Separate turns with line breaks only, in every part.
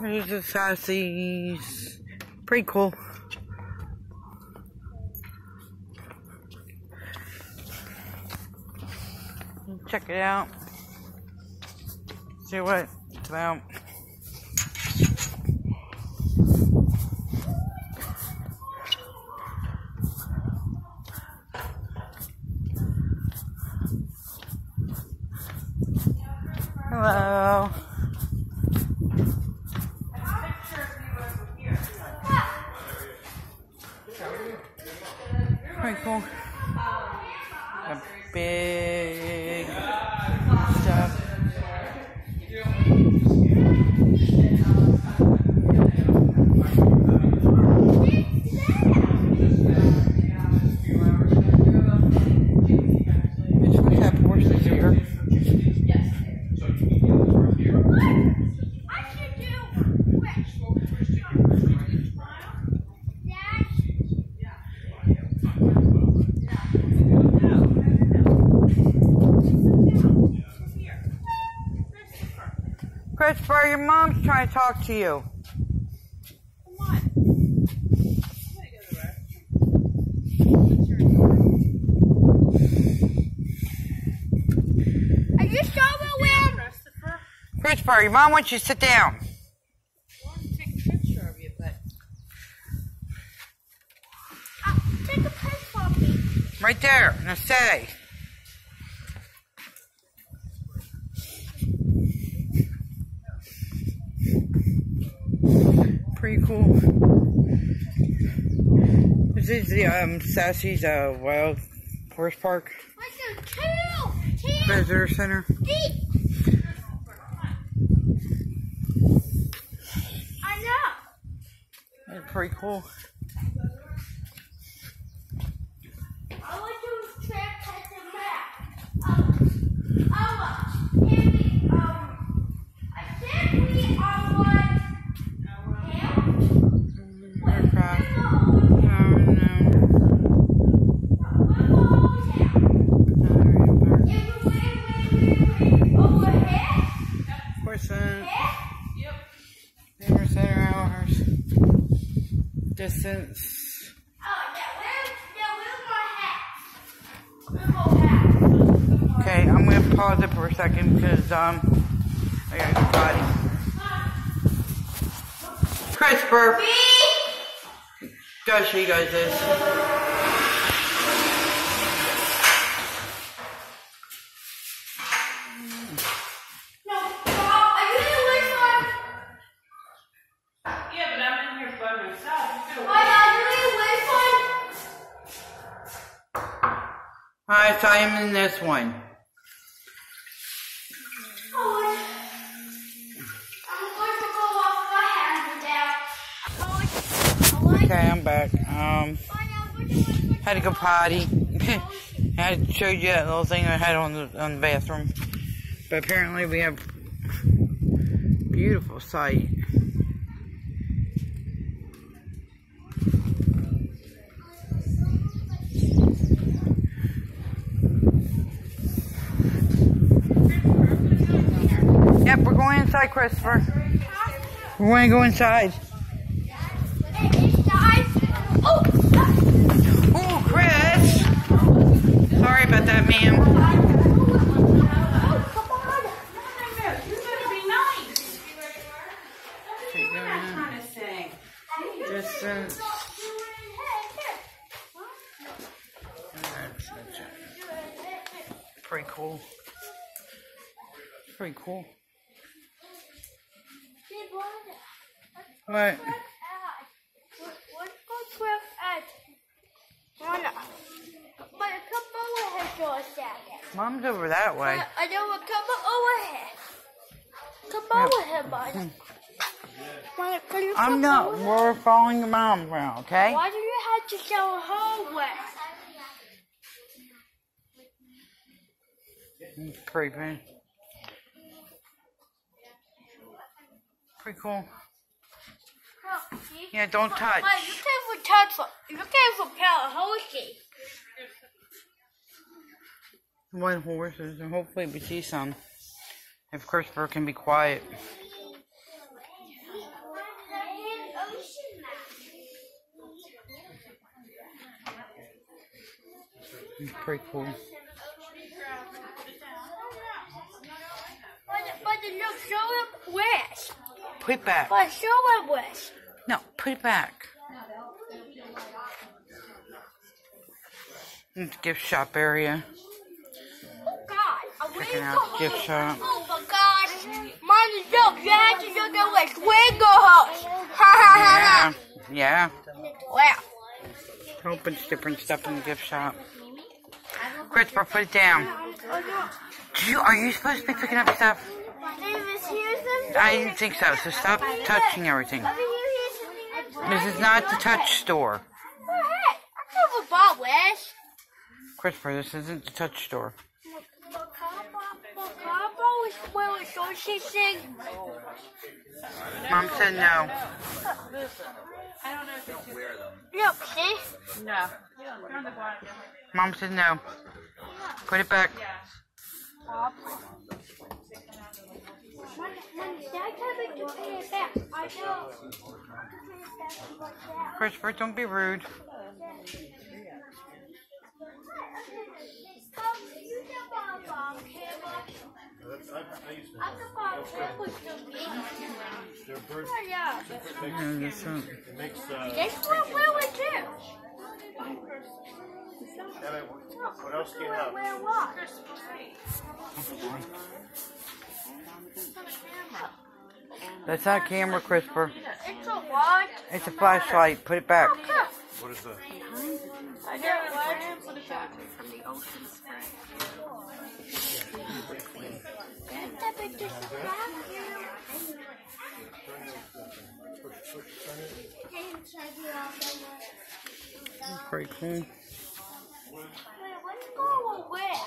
There's the sassies. Pretty cool. Check it out. See what it's about. Hello. Pretty cool. A big stuff. Which one have horses here? Christopher, your mom's trying to talk to you.
Are you sure we'll?
Christopher,
Christopher, your mom wants you to sit down.
I want to take a picture of you, but
Uh, take a pic of me.
Right there. Now stay. Pretty cool. This is the um Sassy's uh Wild Horse Park
Listen, two, two,
Visitor Center.
I know.
It's pretty cool.
I want to track at the map. Um, um, can we, um, I think we are one. Yeah?
Aircraft.
We're over here.
Oh no.
We're over here. If we wait, wait, wait, over here,
Percent.
here,
Visitor Center hours. Distance.
oh, yeah, where's, yeah, where's my hat? Where's my hat?
Okay, I'm gonna pause it for a second because um I gotta go potty. Christopher,
Me?
gotta show you guys this.
Down. Oh, I like
Okay, I'm back. Um had to go potty. I had to show you that little thing I had on the on the bathroom. But apparently we have beautiful sight. Yep, we're going inside, Christopher. We're going to go inside.
Oh,
Oh, Chris! Sorry about that, ma'am.
come on.
You better be nice. What are you not trying to say?
Distance. Pretty cool. Pretty cool.
Second.
Mom's over that way.
But I know what come over here. Come over here, bud. Hmm. Wanna, can you
I'm not. We're following your mom around, okay?
Why do you have to show her way?
Creepy. Pretty cool.
No,
yeah, don't touch.
Wait, you can't touch. You can't repel a horsey.
One horses, and hopefully we see some. If Christopher can be quiet. It's pretty cool.
But, but look, show him west.
Put it back.
But show him west.
No, put it back. It's gift shop area.
Oh God, a
Checking out gift shop.
Oh my God, Mommy, look, you have to west window house. Ha ha ha
Yeah, yeah.
ha. Wow.
Whole bunch of different stuff in the gift shop. Christopher, put it down. Do you, are you supposed to be picking up stuff?
Davis, here's some.
I didn't think so, so stop touching everything.
Over here, here's something.
This is not the touch store.
Hey, I have a ball, Wes.
Christopher, this isn't the touch store.
Macabre is where we saw she sing.
Mom said no.
I don't know if it's
Look, see?
No. You're on the bottom.
Mom said no. Put it back.
Mommy, Mommy, Dad told to pay it back. I know.
Christopher, don't be rude.
Yeah.
No, this one.
Makes, uh,
Guess what where we do?
Emmett, what else do you have?
Where what?
That's not a camera, Christopher.
It's a what?
It's a flashlight. Put it back.
Oh, what is that?
I don't what?
What is that? From the ocean spray.
Pretty cool.
Wait, let's go where?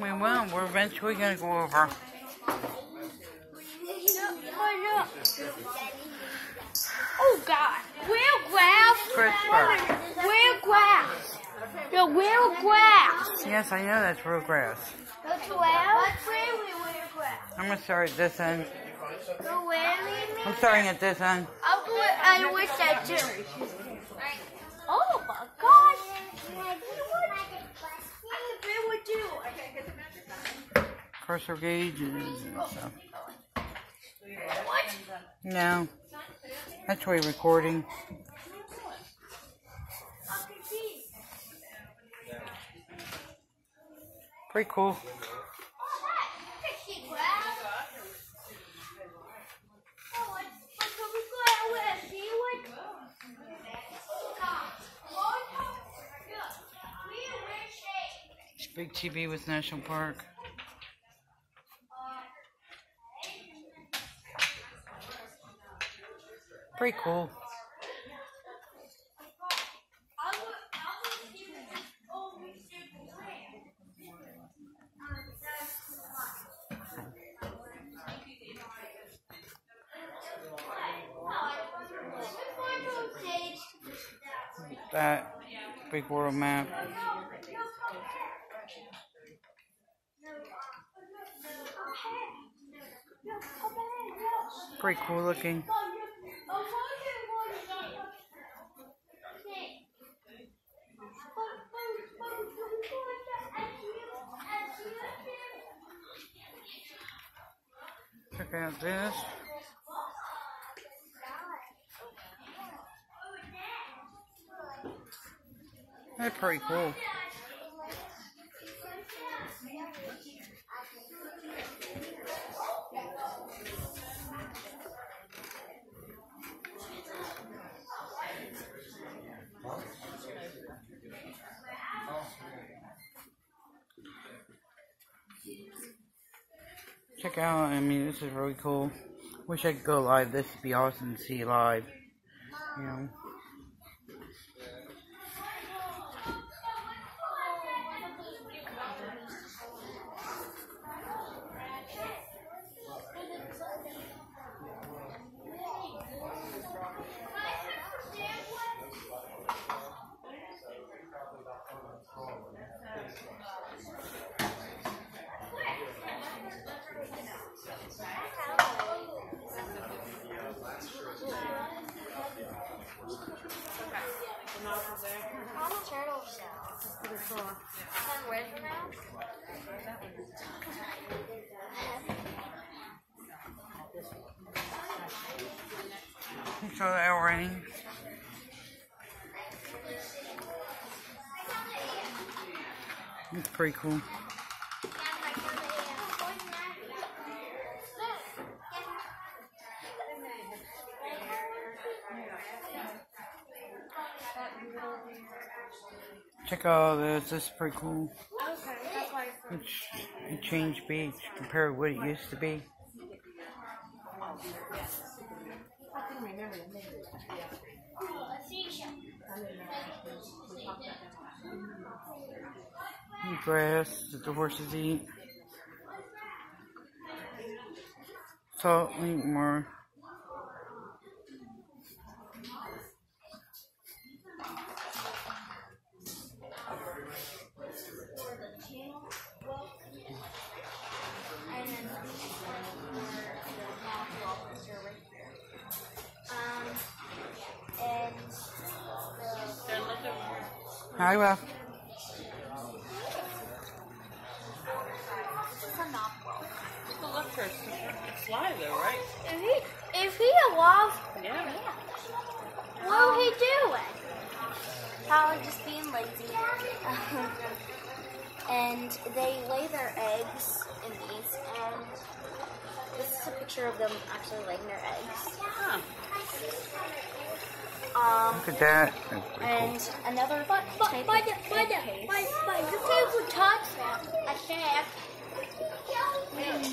We will. We're eventually gonna go over.
Oh God, real grass.
Christopher.
Real grass. The real grass.
Yes, I know that's real grass.
That's where? That's where real grass.
I'm gonna start at this end.
Go where we
I'm starting at this end.
I'll do it. I wish I did. Oh my gosh. What would do?
Cursor gauge and stuff.
What?
No. That's why recording. Pretty cool. Big TV with National Park. Pretty cool. That big world map. Pretty cool looking. Check out this. Cool. Check out, I mean, this is really cool. Wish I could go live. This would be awesome to see live. You know. So the L ring. It's pretty cool. Check out this. This is pretty cool.
Okay.
It's, it changed beach compared to what it used to be. Grass that the horses eat. Salt, eat more.
Um, and Probably just being lazy. and they lay their eggs in these, and this is a picture of them actually laying their eggs.
Huh.
Um,
Look at that. That's pretty cool.
and another but but
Type
but
of
but
egg case.
but but you can't touch a shack.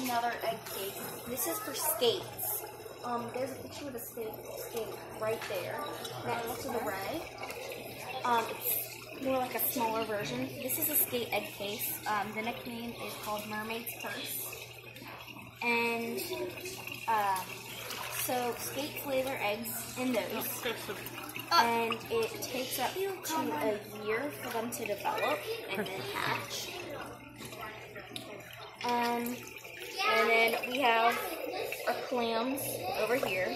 Another egg case. This is for skates. Um, there's a picture of a skate skate right there next to the red. Um, it's more like a smaller version. This is a skate egg case. Um, the nickname is called Mermaid's Purse. And um, so skates lay their eggs in those and it takes up to a year for them to develop and then hatch. Um, and then we have our clams over here.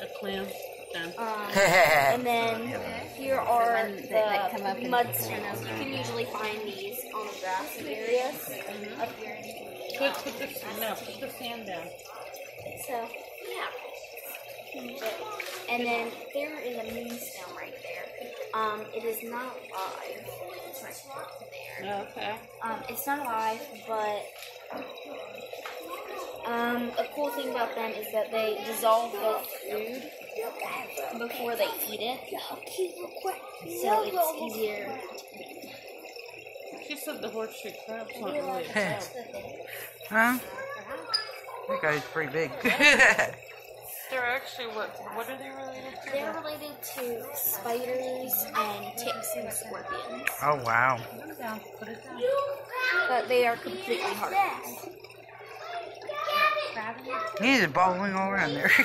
a clam. Done.
Um, and then here are
That- that come up
the
in-
mud spinners. You can usually find these on the grassy areas up here.
Put, put the no, put the sand down.
So, yeah. And then there is a moonstone right there. Um, it is not live. It's right there.
Okay.
Um, it's not alive, but um, a cool thing about them is that they dissolve the food before they eat it, so it's easier.
She said the horseshoe crab's not really a crab.
Huh? That guy's pretty big.
They're actually what? What are they related to?
They're related to spiders and ticks and scorpions,
oh, wow.
Put it down. Put it down.
but they are completely harmless.
He's bowling all around there.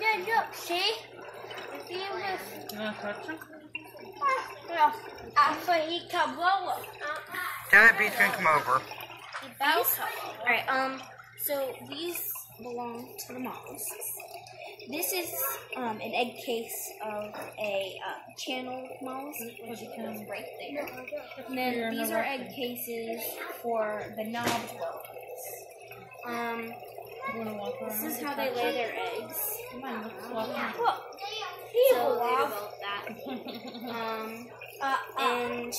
Yeah, look, see? See this?
You wanna touch them?
Yeah, after he come over.
Tell that beast gonna come over.
Alright, um, so these belong to the mollusks. This is um, an egg case of a uh, channel mollusk, which is right there. And then these are egg cases for the knobbed whelks. Um,
You wanna walk around?
this is how they lay their eggs.
Come on, let's walk around.
So they that. Um, and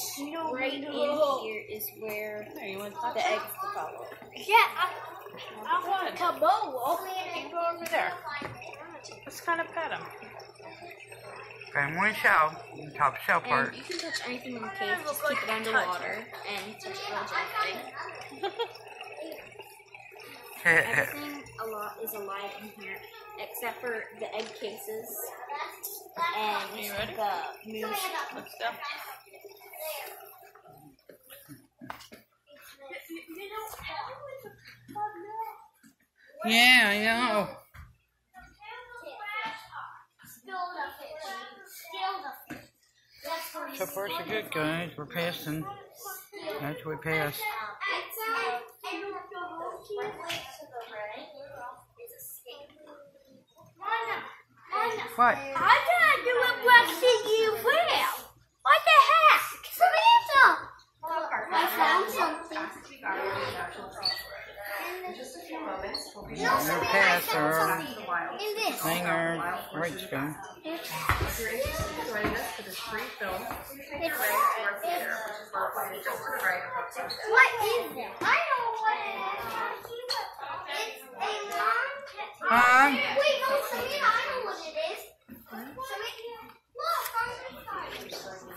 right in here is where
There, you want to
the eggs develop.
Yeah, I, I want to come over.
You go over there. Let's kind of pet them.
Got one shell, the top shell
And
part.
you can touch anything in the case, just keep it underwater and touch it real gently. Everything a lot is alive in here, except for the egg cases and
you ready?
the moose.
Let's go.
yeah, I know. So far, so good, guys. We're passing. That's what we passed. What?
I gotta do it a question you will. What the heck? Samantha! I found something.
There past are
In this.
Hanger, right screen.
If you're interested in joining us for this free film, please make your way to our theater, which is located just to the right of our station.
What is it? I know what it is. It's a long.
Huh?
Wait, no, Selena, I know what it is. Selena, look on this side.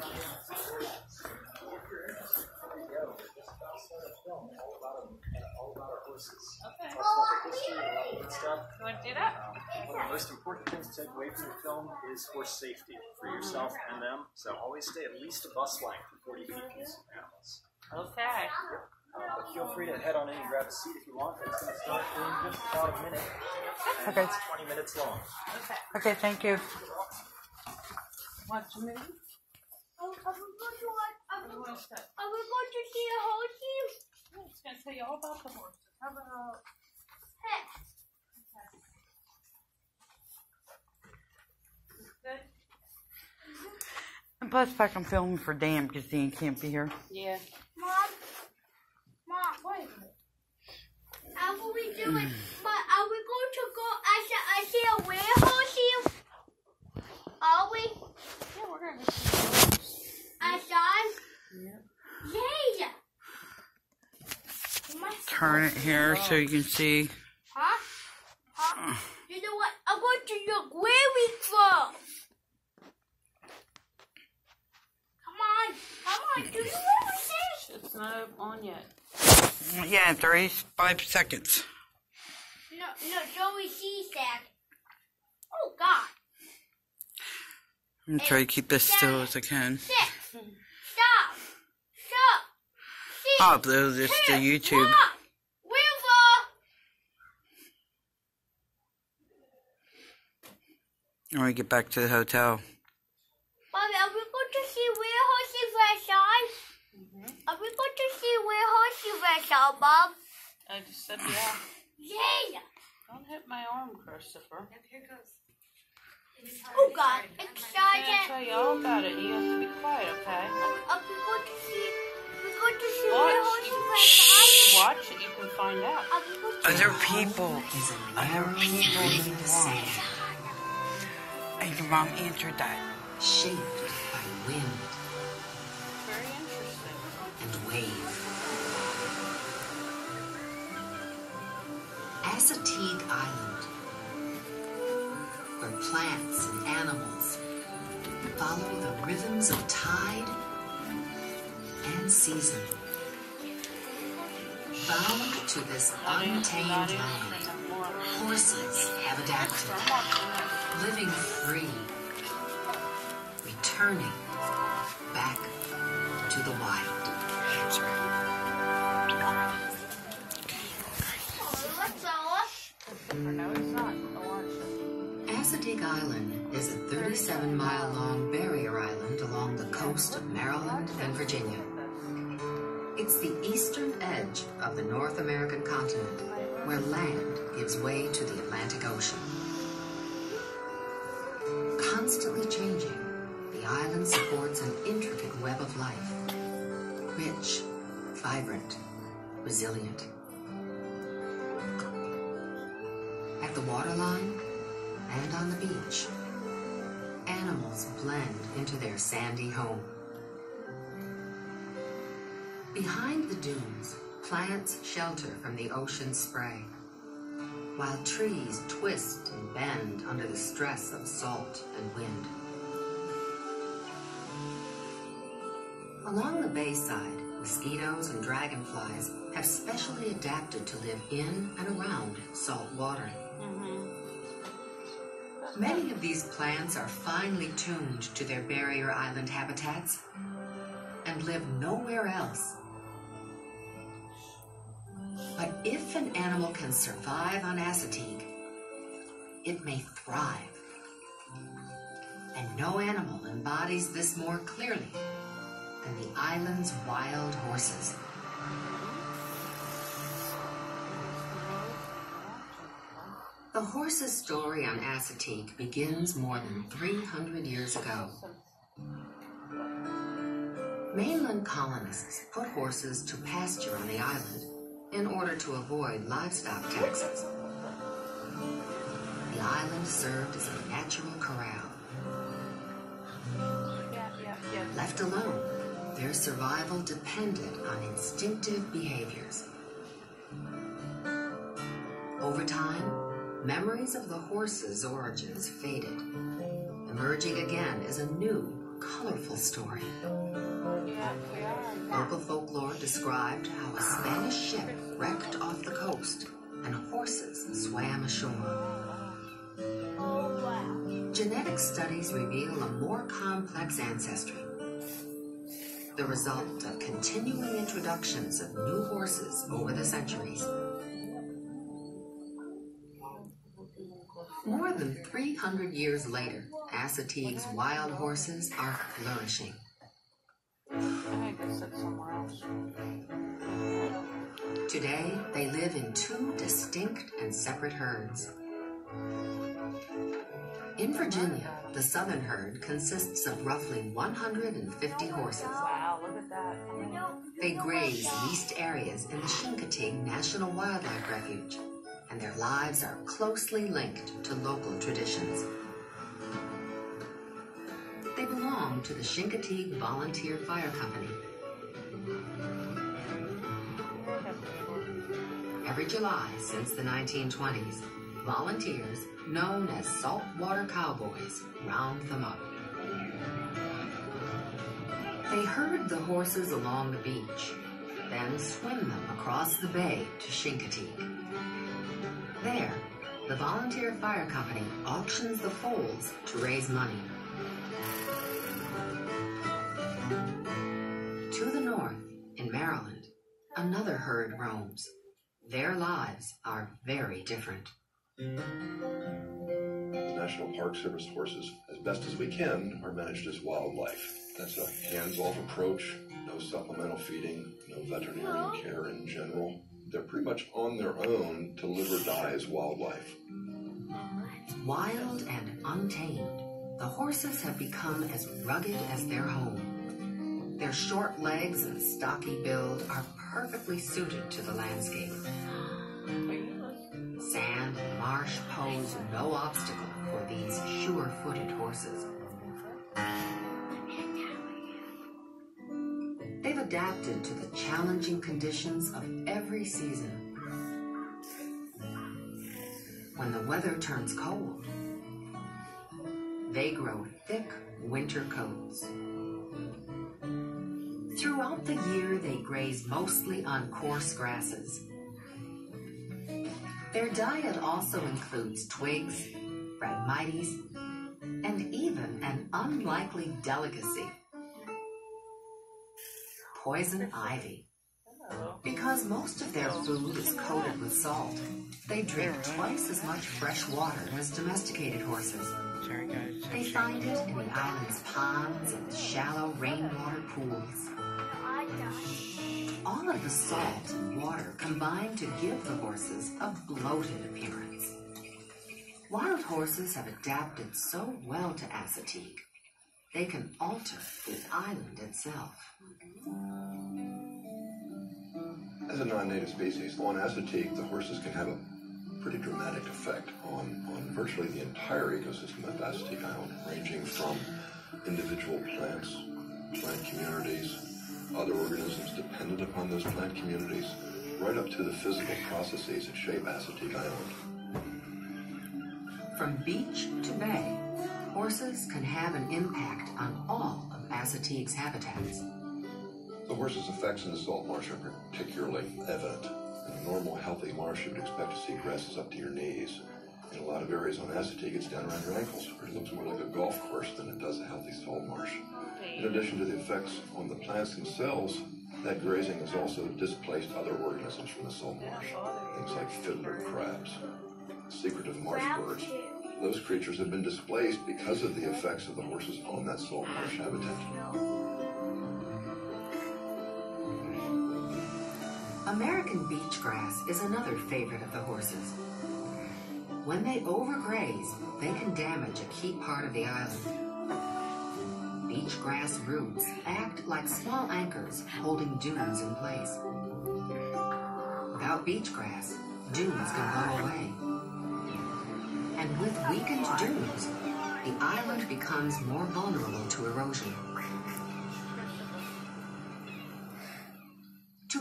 Okay.
Well, what do you?
You want to do that?
One of the most important things to take away from the film is horse safety for yourself and them. So always stay at least a bus length before you meet these animals.
Okay.
Uh, but feel free to head on in and grab a seat if you want. It's going to start in just about a minute.
Okay.
It's 20 minutes long.
Okay.
Okay, thank you.
Watch a movie.
Oh, are we going to watch? Are we,
What's that?
are going to see a whole team?
It's going to tell you all about the horses. How about
Hey,
good?
And plus, if I can film for Dan because Dan can't be here.
Yeah.
Mom. Mom.
Wait.
How will we do it? But are we going to go? I see, I see a warehouse here. Are we?
Yeah, we're going to see.
I saw.
Yeah.
Yay!
Turn it here so you can see.
Huh? Huh? You know what? I want to look where we from. Come on, come on. Do you know what it is?
It's not on yet.
Yeah, 35 seconds.
No, no, Joey sees that. Oh God!
I'm gonna keep this still as I can.
Six. Stop. Stop. Six.
I'll this to
two,
YouTube.
one.
When we get back to the hotel.
Mommy, are we going to see where warehouses outside? Mm-hmm. Are we going to see where warehouses outside, Mom?
I just said yeah.
Yay!
Don't hit my arm, Christopher.
Oh God,
I'm going to tell you all about it. You have to be quiet, okay?
Are we going to see? We're going to see
Watch.
warehouses
You,
outside.
watch it. You can find out.
Are we going to?
Other people.
is a
Other people And your mom that.
shaped by wind
Very interesting.
and wave. Assateague Island, where plants and animals follow the rhythms of tide and season. Bound to this untamed land, horses have adapted.
I'm watching that.
living free, returning back to the wild.
Let's go.
No, it's not. I watched it.
Assateague Island is a 37 mile long barrier island along the coast of Maryland and Virginia. It's the eastern edge of the North American continent, where land gives way to the Atlantic Ocean. Constantly changing, the island supports an intricate web of life rich, vibrant, resilient. At the waterline and on the beach, animals blend into their sandy home. Behind the dunes, plants shelter from the ocean spray, while trees twist and bend under the stress of salt and wind. Along the bayside, mosquitoes and dragonflies have specially adapted to live in and around salt water. Mm-hmm. Many of these plants are finely tuned to their barrier island habitats and live nowhere else. If an animal can survive on Assateague, it may thrive. And no animal embodies this more clearly than the island's wild horses. The horse's story on Assateague begins more than 300 years ago. Mainland colonists put horses to pasture on the island in order to avoid livestock taxes. The island served as a natural corral. Left alone, their survival depended on instinctive behaviors. Over time, memories of the horse's origins faded, emerging again as a new, colorful story. Local folklore described how a Spanish ship wrecked off the coast and horses swam ashore. Genetic studies reveal a more complex ancestry. The result of continuing introductions of new horses over the centuries. More than 300 years later, Assateague's wild horses are flourishing.
I sit somewhere else.
Today, they live in two distinct and separate herds. In Virginia, the southern herd consists of roughly 150 horses.
Wow, look at that.
They graze leased areas in the Chincoteague National Wildlife Refuge, and their lives are closely linked to local traditions. They belong to the Chincoteague Volunteer Fire Company. Every July since the 1920s, volunteers, known as saltwater cowboys, round them up. They herd the horses along the beach, then swim them across the bay to Chincoteague. There, the volunteer fire company auctions the foals to raise money. Herd roams. Their lives are very different.
The National Park Service horses, as best as we can, are managed as wildlife. That's a hands-off approach, no supplemental feeding, no veterinary care in general. They're pretty much on their own to live or die as wildlife.
Wild and untamed, the horses have become as rugged as their home. Their short legs and stocky build are perfectly suited to the landscape. Sand and marsh pose no obstacle for these sure-footed horses. They've adapted to the challenging conditions of every season. When the weather turns cold, they grow thick winter coats. Throughout the year, they graze mostly on coarse grasses. Their diet also includes twigs, phragmites, and even an unlikely delicacy poison ivy. Because most of their food is coated with salt, they drink twice as much fresh water as domesticated horses. They find it in the island's ponds and shallow rainwater pools. All of the salt and water combine to give the horses a bloated appearance. Wild horses have adapted so well to Assateague, they can alter the island itself.
As a non-native species, on Assateague, the horses can have a pretty dramatic effect on, on virtually the entire ecosystem of Assateague Island, ranging from individual plants, to plant communities, other organisms dependent upon those plant communities, right up to the physical processes that shape Assateague Island.
From beach to bay, horses can have an impact on all of Assateague's habitats.
The horse's effects in the salt marsh are particularly evident. In a normal, healthy marsh, you would expect to see grasses up to your knees. In a lot of areas on Assateague, it's down around your ankles, where it looks more like a golf course than it does a healthy salt marsh. In addition to the effects on the plants themselves, that grazing has also displaced other organisms from the salt marsh. Things like fiddler crabs, secretive marsh birds. Those creatures have been displaced because of the effects of the horses on that salt marsh habitat.
American beach grass is another favorite of the horses. When they overgraze, they can damage a key part of the island. Beach grass roots act like small anchors holding dunes in place. Without beach grass, dunes can blow away. And with weakened dunes, the island becomes more vulnerable to erosion.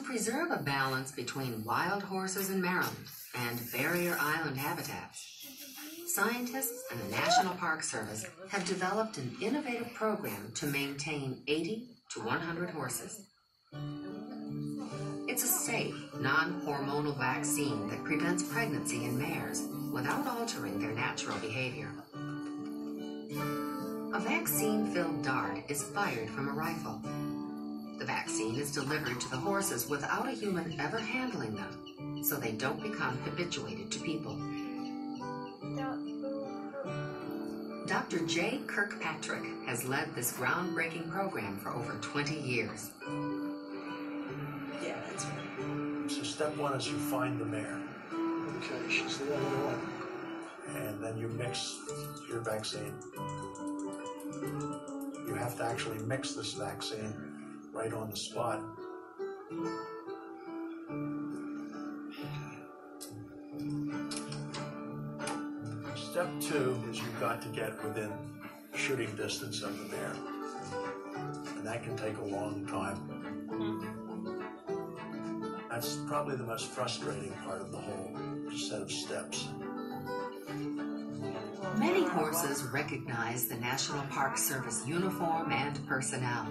Preserve a balance between wild horses in Maryland and barrier island habitats, scientists and the National Park Service have developed an innovative program to maintain 80 to 100 horses. It's a safe, non hormonal vaccine that prevents pregnancy in mares without altering their natural behavior. A vaccine filled dart is fired from a rifle. The vaccine is delivered to the horses without a human ever handling them, so they don't become habituated to people. Dr. Jay Kirkpatrick has led this groundbreaking program for over 20 years.
Yeah, that's right. So step one is you find the mare. Okay, she's the only one. And then you mix your vaccine. You have to actually mix this vaccine right on the spot. Step two is you've got to get within shooting distance of the mare. And that can take a long time. That's probably the most frustrating part of the whole set of steps.
Many horses recognize the National Park Service uniform and personnel.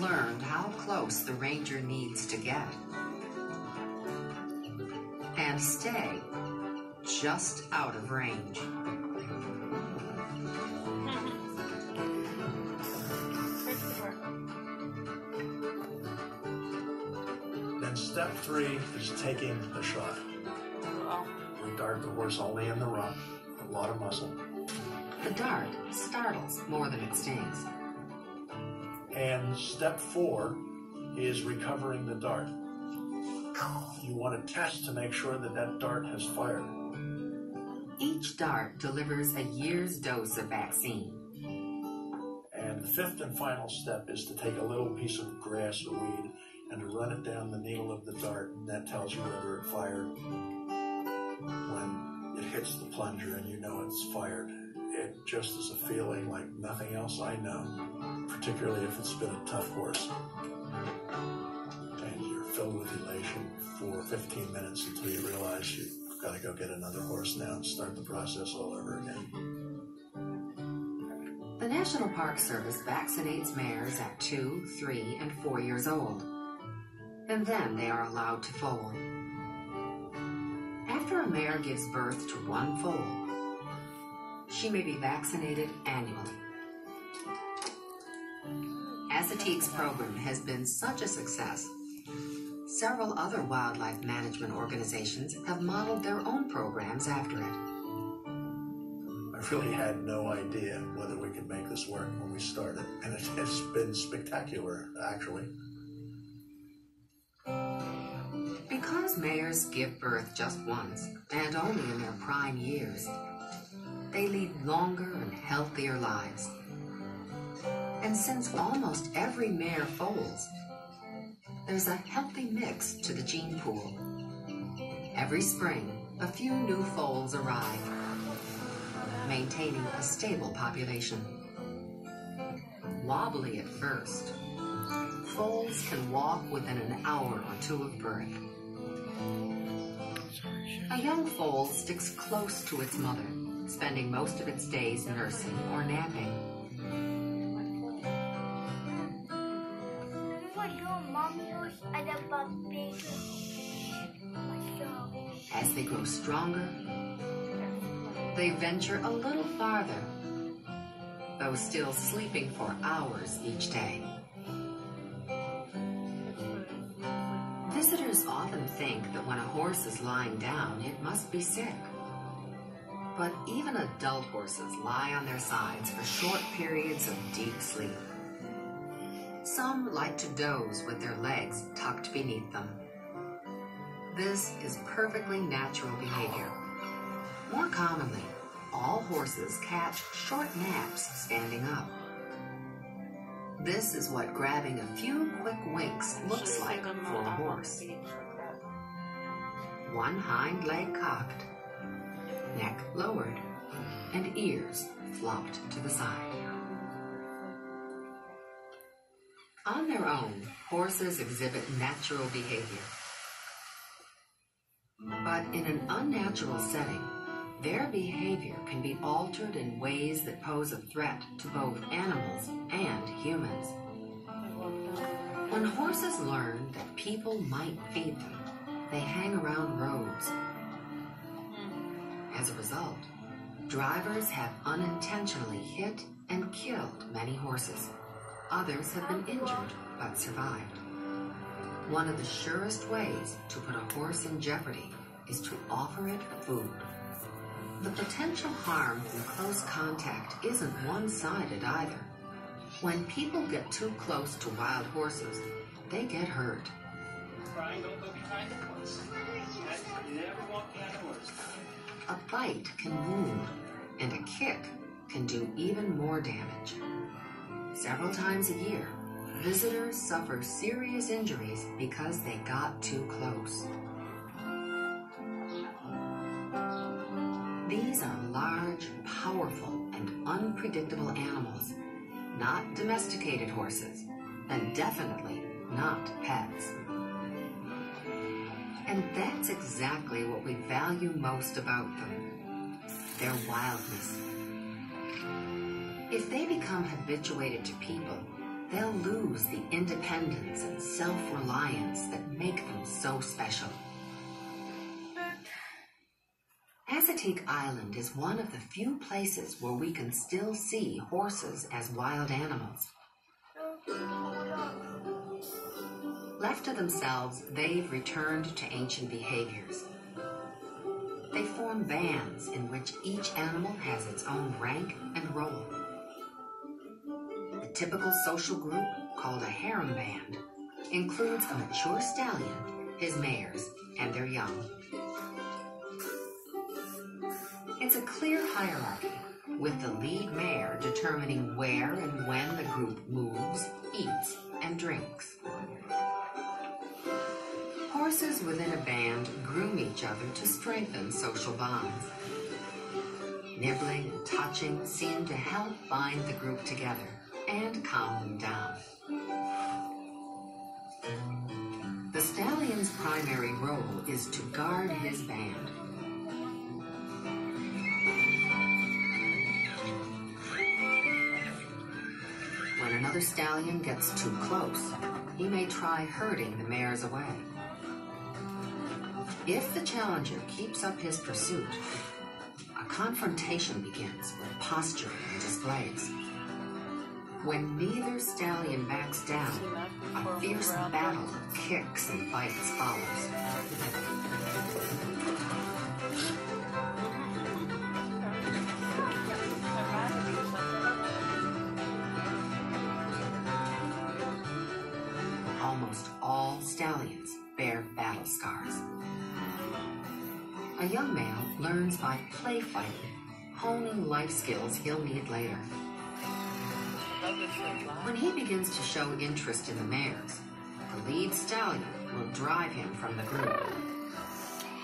Learned how close the ranger needs to get and stay just out of range.
Then step three is taking the shot. We dart the horse only in the rump, a lot of muscle.
The dart startles more than it stings.
And step four is recovering the dart. You want to test to make sure that that dart has fired.
Each dart delivers a year's dose of vaccine.
And the fifth and final step is to take a little piece of grass or weed and to run it down the needle of the dart, and that tells you whether it fired. When it hits the plunger and you know it's fired, it just is a feeling like nothing else I know, particularly if it's been a tough horse. And you're filled with elation for 15 minutes until you realize you've got to go get another horse now and start the process all over again.
The National Park Service vaccinates mares at two, three, and four years old. And then they are allowed to foal. After a mare gives birth to one foal, she may be vaccinated annually. Assateague's program has been such a success. Several other wildlife management organizations have modeled their own programs after it.
I really had no idea whether we could make this work when we started, and it has been spectacular, actually.
Because mares give birth just once, and only in their prime years, they lead longer and healthier lives. And since almost every mare foals, there's a healthy mix to the gene pool. Every spring, a few new foals arrive, maintaining a stable population. Wobbly at first, foals can walk within an hour or two of birth. A young foal sticks close to its mother, spending most of its days nursing or napping. As they grow stronger, they venture a little farther, though still sleeping for hours each day. Visitors often think that when a horse is lying down, it must be sick. But even adult horses lie on their sides for short periods of deep sleep. Some like to doze with their legs tucked beneath them. This is perfectly natural behavior. More commonly, all horses catch short naps standing up. This is what grabbing a few quick winks looks like for a horse. one hind leg cocked, neck lowered, and ears flopped to the side. On their own, horses exhibit natural behavior. But in an unnatural setting, their behavior can be altered in ways that pose a threat to both animals and humans. When horses learn that people might feed them, they hang around roads. As a result, drivers have unintentionally hit and killed many horses. Others have been injured but survived. One of the surest ways to put a horse in jeopardy is to offer it food. The potential harm from close contact isn't one-sided either. When people get too close to wild horses, they get hurt. A bite can wound, and a kick can do even more damage. Several times a year, visitors suffer serious injuries because they got too close. These are large, powerful, and unpredictable animals, not domesticated horses, and definitely not pets. And that's exactly what we value most about them their wildness. If they become habituated to people, they'll lose the independence and self reliance that make them so special. Assateague Island is one of the few places where we can still see horses as wild animals. Left to themselves, they've returned to ancient behaviors. They form bands in which each animal has its own rank and role. Typical social group, called a harem band, includes a mature stallion, his mares, and their young. It's a clear hierarchy, with the lead mare determining where and when the group moves, eats, and drinks. Horses within a band groom each other to strengthen social bonds. Nibbling and touching seem to help bind the group together and calm them down. The stallion's primary role is to guard his band. When another stallion gets too close, he may try herding the mares away. If the challenger keeps up his pursuit, a confrontation begins with posturing and displays. When neither stallion backs down, a fierce battle of kicks and bites follows. Almost all stallions bear battle scars. A young male learns by play fighting, honing life skills he'll need later. When he begins to show interest in the mares, the lead stallion will drive him from the group.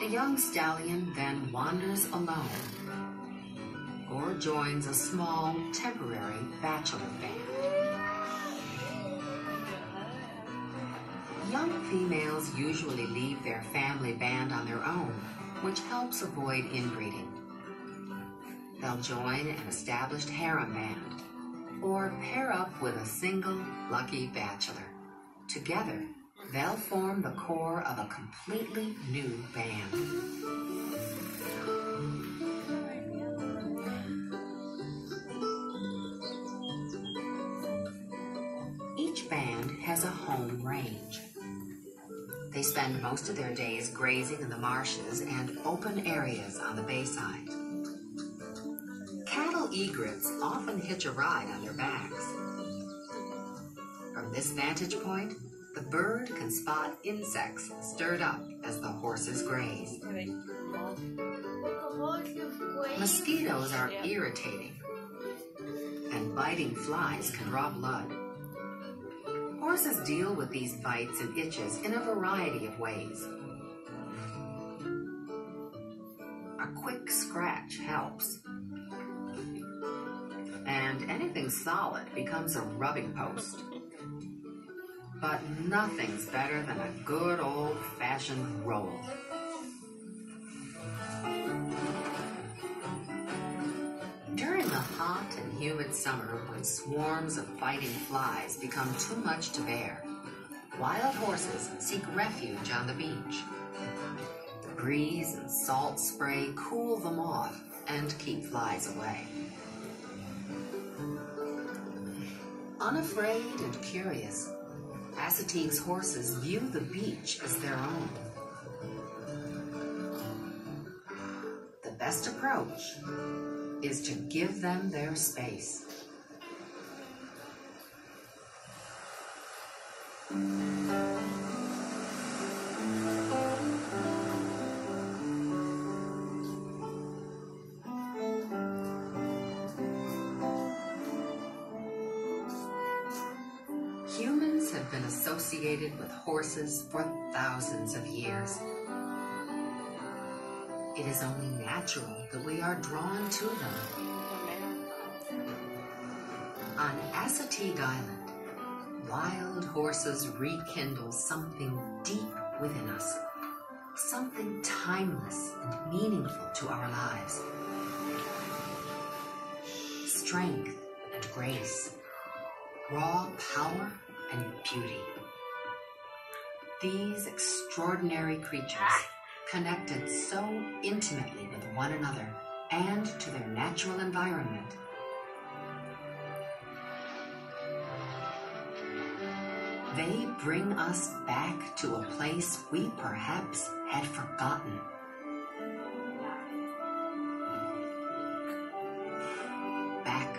The young stallion then wanders alone or joins a small, temporary bachelor band. Young females usually leave their family band on their own, which helps avoid inbreeding. They'll join an established harem band or pair up with a single lucky bachelor. Together, they'll form the core of a completely new band. Each band has a home range. They spend most of their days grazing in the marshes and open areas on the bayside. Cattle egrets often hitch a ride on their backs. From this vantage point, the bird can spot insects stirred up as the horses graze. Mosquitoes are irritating, and biting flies can draw blood. Horses deal with these bites and itches in a variety of ways. a quick scratch helps. And anything solid becomes a rubbing post. But nothing's better than a good old fashioned roll. During the hot and humid summer, when swarms of fighting flies become too much to bear, wild horses seek refuge on the beach. The breeze and salt spray cool them off and keep flies away. Unafraid and curious, Assateague's horses view the beach as their own. The best approach is to give them their space. For thousands of years. It is only natural that we are drawn to them. On Assateague Island, wild horses rekindle something deep within us, something timeless and meaningful to our lives. Strength and grace, raw power and beauty. These extraordinary creatures, connected so intimately with one another and to their natural environment, they bring us back to a place we perhaps had forgotten. Back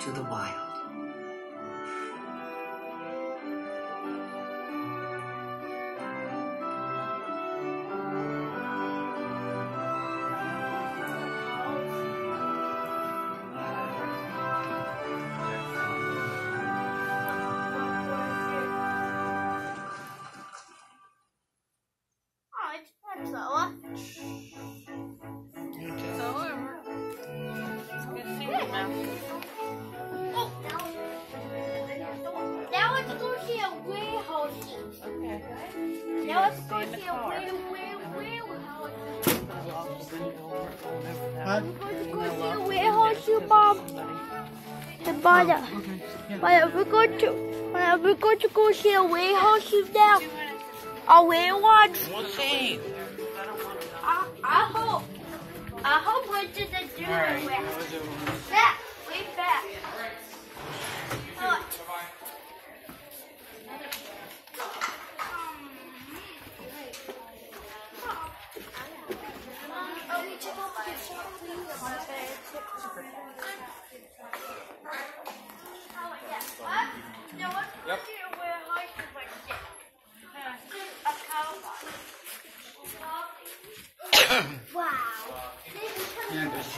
to the wild.
And Mother, Mother, we're going to, Mother, we're going to go see a warehouse now. A warehouse.
We'll see.
I, I hope. I hope we're just a do
Alright.
it. Back, way back. What?
Yep.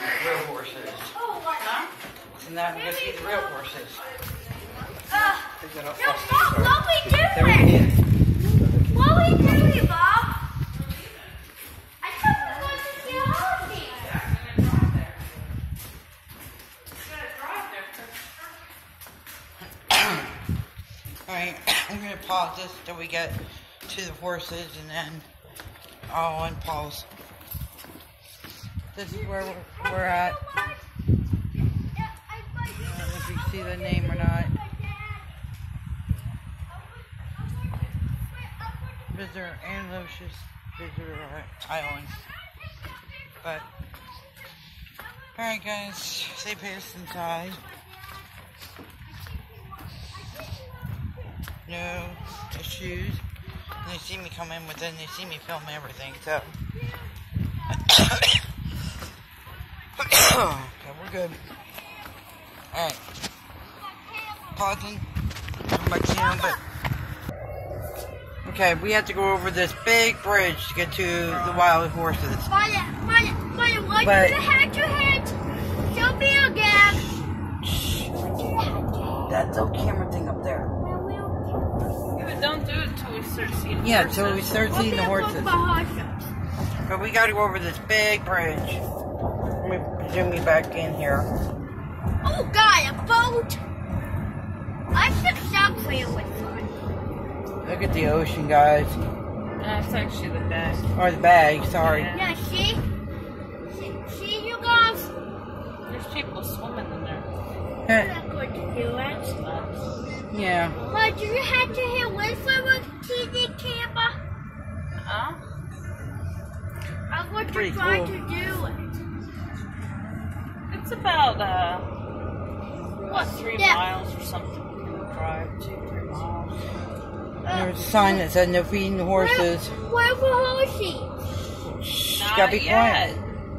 See real horses.
Oh, what?
And go see the real horses.
Uh, no? Mom, what we
There we
doing?
is.
What we doing, Mom? I thought we were going to see a holiday.
Alright, I'm gonna pause this till we get to the horses and then I'll unpause. This is where we're, at. I don't know if you see the name or not. Visitor Anlocious Visitor Island. But, alright guys, stay patient inside. No issues. They see me come in within, they see me film everything, so. okay, we're good. Alright. Pausing. Come back soon, but. Okay, we have to go over this big bridge to get to the wild horses.
Mother, mother, mother, what
But-
you had your head? Show me again.
That little camera thing up there.
Yeah, but don't do it until we start seeing
Yeah,
horses.
till we start seeing the horses. But we gotta go over this big bridge. Let me back in here.
Oh God, a boat! I should stop playing with fun.
Look at the ocean, guys.
That's actually the best.
Or the bag, sorry.
Yeah.
Yeah, see? See, see you guys?
There's people swimming in there.
I'm not going to do it.
Nuts.
yeah.
But do you have to hit Winfrey with TV camera?
Huh?
I'm going to try
cool.
to do it.
It's about uh, what three
Yeah.
miles or something. You can drive two, three miles.
There's a sign that said no feeding the horses.
Where were horses?
Shh,
Not
gotta be
yet.
quiet.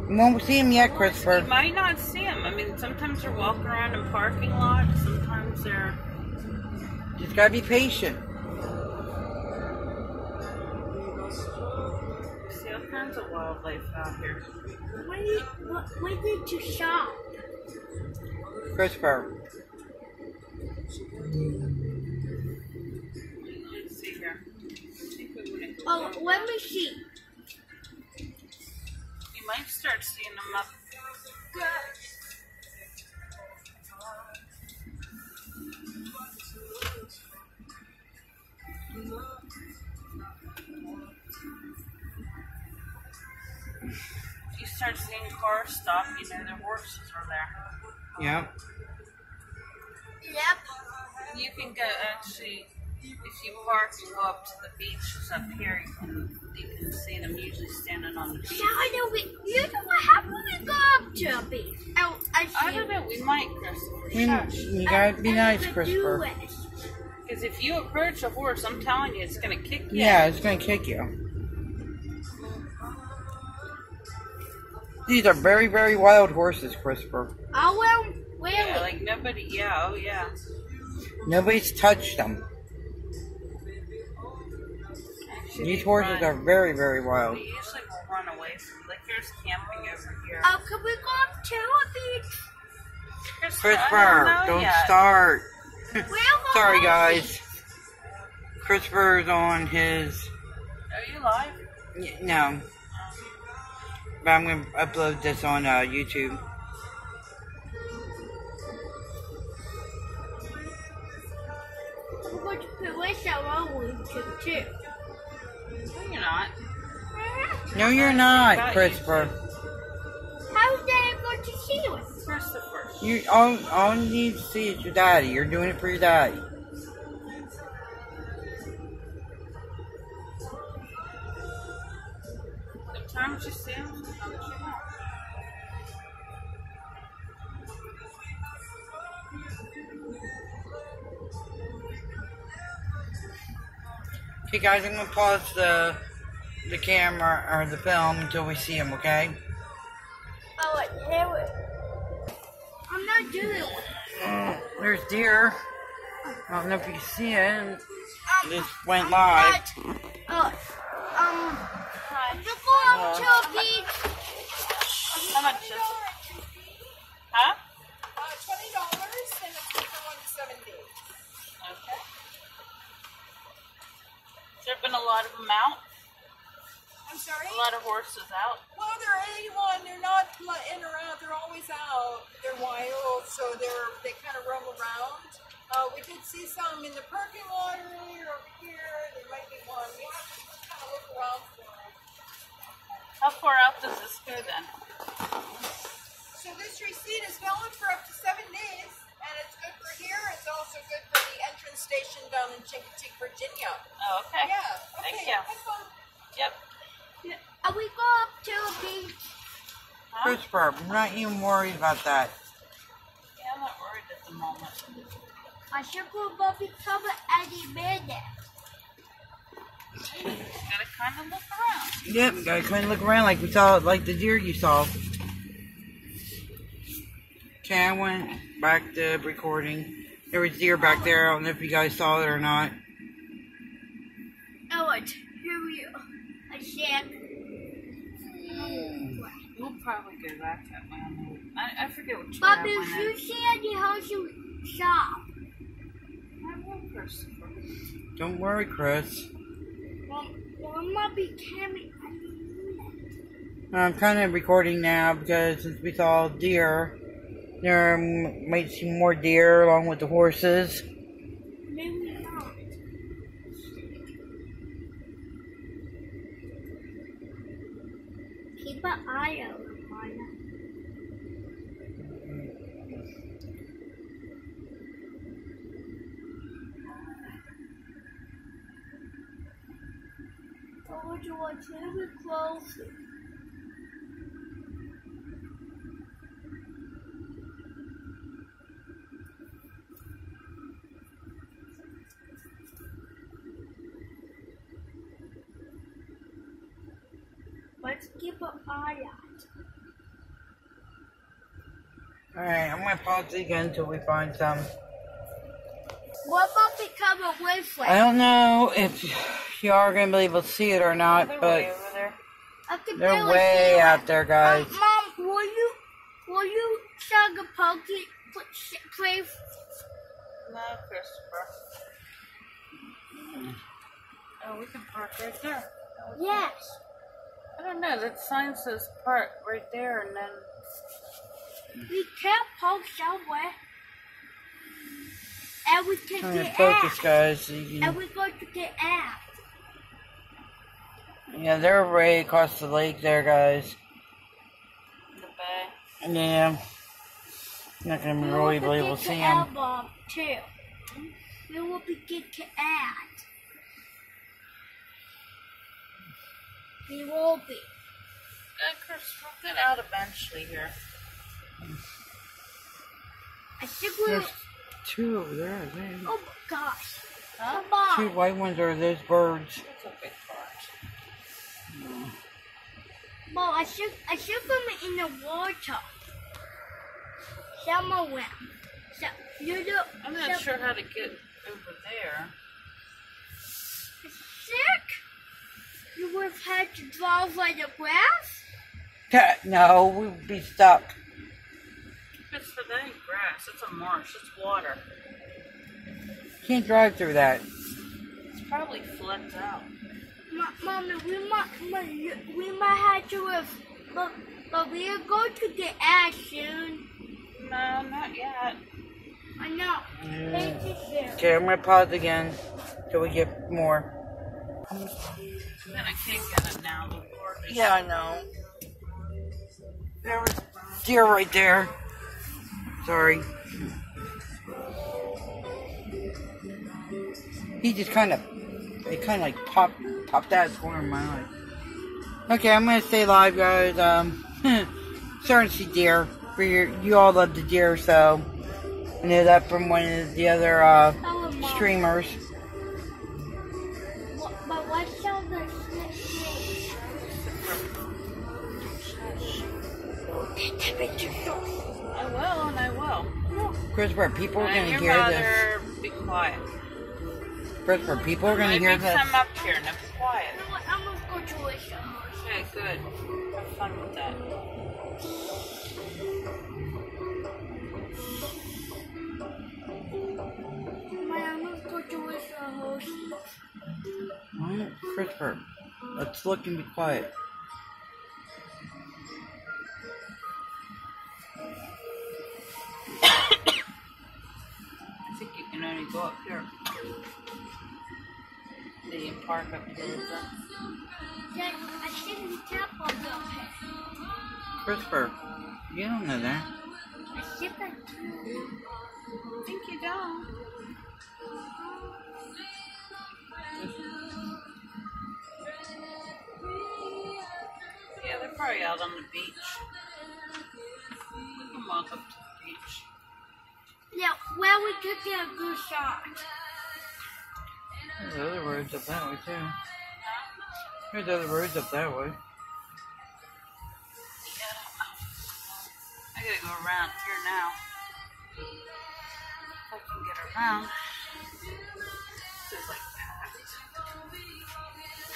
You won't see them yet,
You
Christopher.
might not see them. I mean, sometimes they're walking around in parking lots. Sometimes they're.
Just gotta be patient.
See all kinds of wildlife out here.
When did, wh- did you shop?
Christopher.
Let's see here. I think we wouldn't go
Oh,
there.
let me see.
You might start seeing them up. You start seeing cars stop, you know the horses are there.
Yeah.
Yep.
You can go actually if you park and go up to the beaches up here, you can you can see them usually standing on the beach.
Now I know we, you know what happened when we go up to a beach? Oh, I see.
I don't know. We might, Christopher.
You,
Shush.
you gotta be nice, Christopher.
Because if you approach a horse, I'm telling you, it's gonna kick you.
Yeah, it's gonna kick you. These are very, very wild horses, Christopher.
Oh, will. Really?
Yeah, like nobody. Yeah. Oh yeah.
Nobody's touched them.
Actually,
These horses
run-
are very, very wild.
We usually will run away from. Like there's camping over here.
Oh, can we go up to a beach?
Christopher, don't,
don't
yet.
start. Sorry, guys. Christopher's on his.
Are you live?
y- No. But I'm gonna upload this on uh, YouTube.
I'm going to put myself on YouTube too.
No, you're not.
No, you're not, Christopher.
How is they going to see it?
Christopher.
You all, all you need to see is your daddy. You're doing it for your daddy.
Sometimes you see them,
Okay, guys, I'm gonna pause the the camera or the film until we see him. Okay?
Oh, we I'm not doing it.
There's deer. I don't know if you can see it. This went live.
Oh, um, you go up to a beach.
How much is it? Huh?
Uh, twenty dollars and it's good for one to seven days.
Okay. Has there been a lot of them out?
I'm sorry.
A lot of horses out?
Well, they're A1. They're not in or out. They're always out. They're wild, so they're they kind of roam around. Uh, we did see some in the parking lot earlier over here. There might be one. We have to kind of look around for them.
How far out does this go then?
So this receipt is valid for up to seven days, and it's good for here. It's also good for the entrance station down in Chincoteague, Virginia.
Oh, okay.
Yeah.
Thank you. Yep.
Uh, we go up to a beach.
Huh?
Christopher, I'm not even worried about that.
Yeah, I'm not worried at the moment.
I should go above become any minute.
Gotta kind of look around.
Yep, gotta kind of look around like we saw, like the deer you saw. Okay, I went back to recording. There was deer back there. I don't know if you guys saw it or not.
Oh, wait, here we are. A shack.
We'll probably go back that way. I, I forget what trail
But
I
if
went
you see any house, you shop.
I will, Christopher.
Don't worry, Chris.
Well, well I'm not be coming.
I'm kind of recording now because since we saw deer, there might see more deer along with the horses.
Maybe not. Keep an eye out on it. Oh, would you want to be? Let's keep an eye out.
Alright, I'm gonna pause it again until we find some.
What about becoming wavelength?
I don't know if you are gonna be able to see it or not, but
way over there.
I can
they're way
see
out
it.
there, guys.
Um, Mom, will you, will you chug a pokey, put play?
No, Christopher. Oh, we can park right there.
Yes.
I don't know. That sign says park right there, and then
We can't poke somewhere. And we can
I'm gonna
get
focus,
out.
guys. So you
And we're going to get out.
Yeah, they're way across the lake there, guys.
the bay.
Yeah. Not gonna
We
really
will
be able to see
the
them.
album too. We will be get to out. We will be.
Uh, Christopher, get out eventually here.
I think we'll.
There's two over there. I think.
Oh my gosh.
Huh?
Come
Two white ones are those birds.
It's a big part.
Mom, I should I should put me in the water. Somewhere. So you do.
I'm not
so-
sure how to get over there.
Sick. You would have had to drive like the grass.
Ta- No, we'd be stuck.
Christopher, that ain't grass. It's a marsh. It's water.
Can't drive through that.
It's probably floods out.
Ma- Mommy, we might, might we might have to have, but but we are going to get out soon.
No, not yet.
I know. Thank you, sir.
Okay, I'm gonna pause again till we get more.
And I can't get it now. The
Yeah, I know. There was deer right there. Sorry. He just kind of, it kind of like popped, popped out of the corner of my life. Okay, I'm gonna stay live, guys. Um, starting to see deer. For your, you all love the deer, so I know that from one of the other uh,
Oh, Mom.
streamers.
What, but what's all the?
I will, and I will.
Christopher, people are gonna
your
hear
mother,
this.
be quiet.
Christopher, people are gonna hear this.
come up here. Now be quiet.
You know what? I'm gonna go to a show.
Okay, good. Have fun with that.
My I'm gonna go to a show.
Alright, Christopher, let's look and be quiet.
I think you can only go up here. Then you park up here with them.
Dad, I shouldn't tap on the
Christopher, you don't know that.
I should have
I think you don't. Yeah, they're probably out on the beach. We can walk up to the beach.
Yeah, where we could get a good shot.
There's other roads up that way too. There's other roads up that way.
Yeah. I gotta go around here now. If I can get around. Is like packed.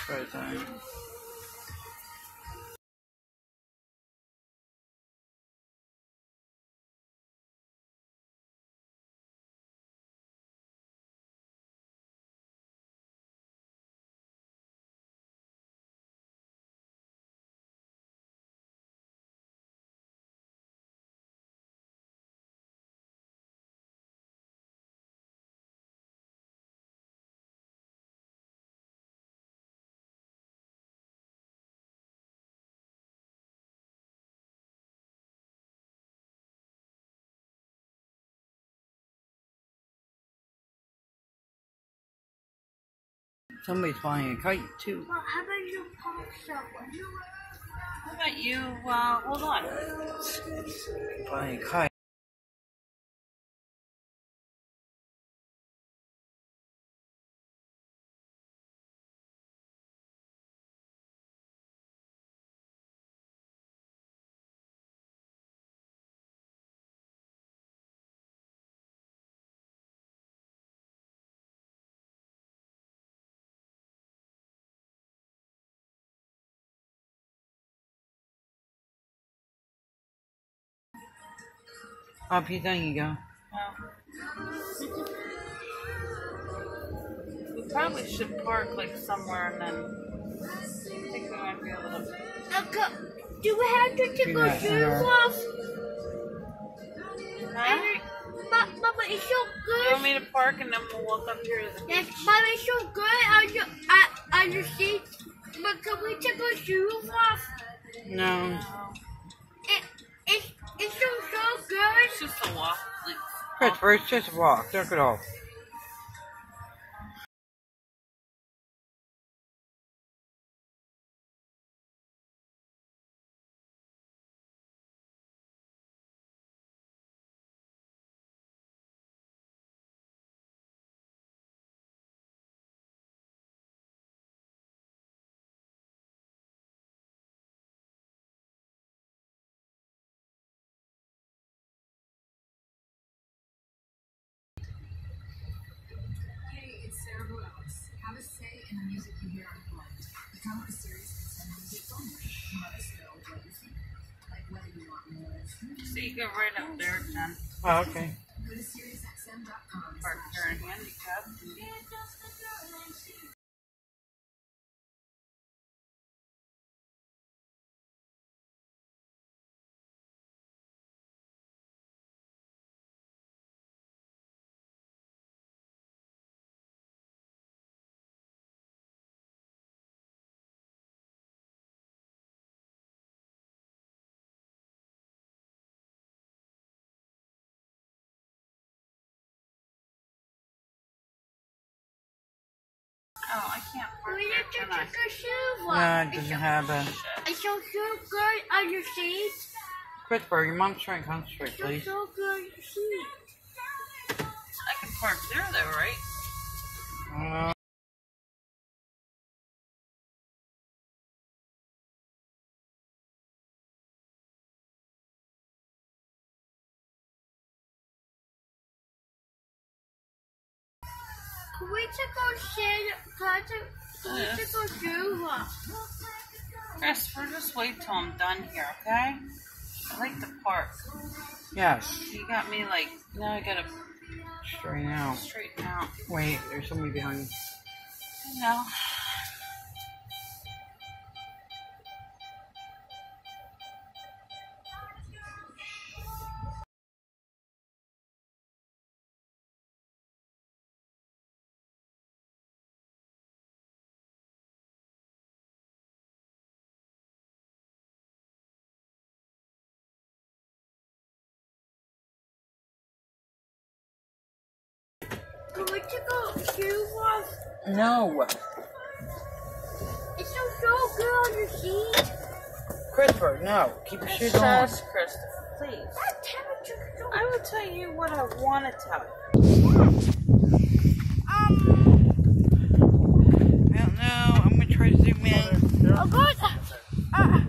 Try time. Somebody's flying a kite too.
Well, how about you pump someone?
How about you? Uh, hold on.
Flying a kite. Oh, Pete, there you go.
We probably should park like somewhere and then I think we might be able to.
Okay. Do we have to take our shoes off?
Huh?
And, but, Mama, it's so good.
You want me to park and then we'll walk up here to the
Yes,
beach?
Mama, it's so good on your, uh, on your seat. But can we take our shoes off?
No.
It, it's, it's so, so good.
It's just a walk. Like,
Christopher, it's just a walk. Knock it off.
So you go right up there, Jen.
Oh, okay.
Go to SiriusXM.com.
Park handicap. Oh, I can't park
We
there,
have to
can
take our shoes off.
No, it doesn't have a.
It's so, so good on your seat.
Christopher, your mom's trying to concentrate,
So,
please.
so good on your seat.
I can park there though, right?
Uh,
Can we take our shoes, can I take, can we take our shoes off?
Christopher, just wait till I'm done here, okay? I like the park.
yes.
You got me like, now I gotta
Straighten out.
straighten out.
Wait, there's somebody behind you.
No.
Shoes?
No.
It's so, so good on your seat.
Christopher, no. Keep your shoes on.
Shush, Christopher, please.
That temperature is
I will tell you what I want to tell you.
Um,
I don't know. I'm gonna try to zoom in.
oh God. Uh,